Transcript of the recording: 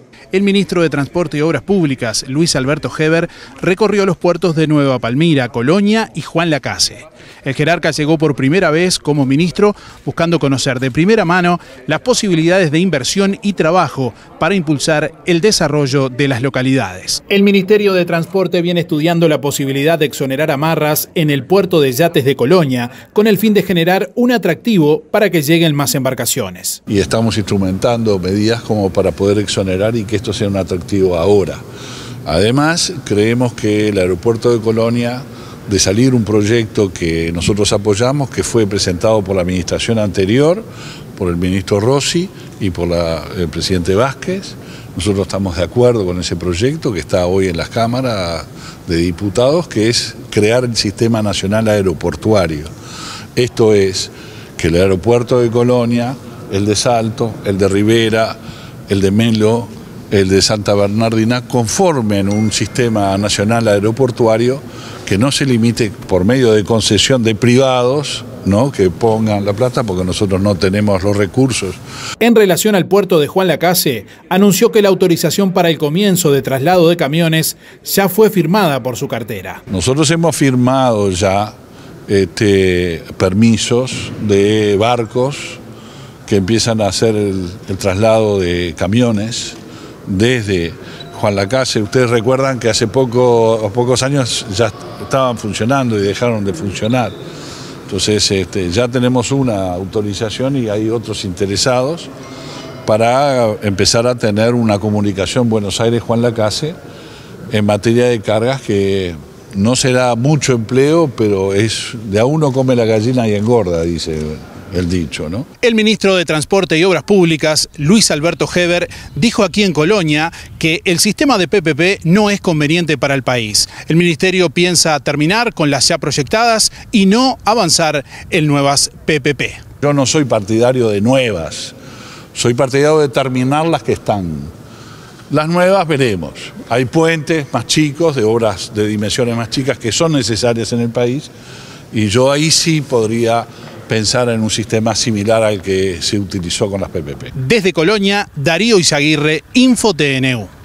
Excellent. El ministro de Transporte y Obras Públicas, Luis Alberto Heber, recorrió los puertos de Nueva Palmira, Colonia y Juan Lacase. El jerarca llegó por primera vez como ministro buscando conocer de primera mano las posibilidades de inversión y trabajo para impulsar el desarrollo de las localidades. El Ministerio de Transporte viene estudiando la posibilidad de exonerar amarras en el puerto de yates de Colonia con el fin de generar un atractivo para que lleguen más embarcaciones. Y estamos instrumentando medidas como para poder exonerar y que esto sea un atractivo ahora. Además, creemos que el aeropuerto de Colonia de salir un proyecto que nosotros apoyamos, que fue presentado por la administración anterior, por el ministro Rossi y por el presidente Vázquez. Nosotros estamos de acuerdo con ese proyecto que está hoy en las cámaras de diputados, que es crear el Sistema Nacional Aeroportuario. Esto es que el aeropuerto de Colonia, el de Salto, el de Rivera, el de Melo, el de Santa Bernardina, conformen un sistema nacional aeroportuario que no se limite por medio de concesión de privados, ¿no? que pongan la plata porque nosotros no tenemos los recursos. En relación al puerto de Juan Lacase, anunció que la autorización para el comienzo de traslado de camiones ya fue firmada por su cartera. Nosotros hemos firmado ya este, permisos de barcos que empiezan a hacer el, el traslado de camiones desde Juan Lacase. Ustedes recuerdan que hace poco, pocos años ya estaban funcionando y dejaron de funcionar. Entonces este, ya tenemos una autorización y hay otros interesados para empezar a tener una comunicación Buenos Aires-Juan Lacase en materia de cargas que no será mucho empleo, pero es de a uno come la gallina y engorda, dice el dicho, ¿no? El ministro de Transporte y Obras Públicas, Luis Alberto Heber, dijo aquí en Colonia que el sistema de PPP no es conveniente para el país. El ministerio piensa terminar con las ya proyectadas y no avanzar en nuevas PPP. Yo no soy partidario de nuevas, soy partidario de terminar las que están. Las nuevas veremos. Hay puentes más chicos, de obras de dimensiones más chicas que son necesarias en el país y yo ahí sí podría pensar en un sistema similar al que se utilizó con las PPP. Desde Colonia, Darío Izaguirre, InfoTNU.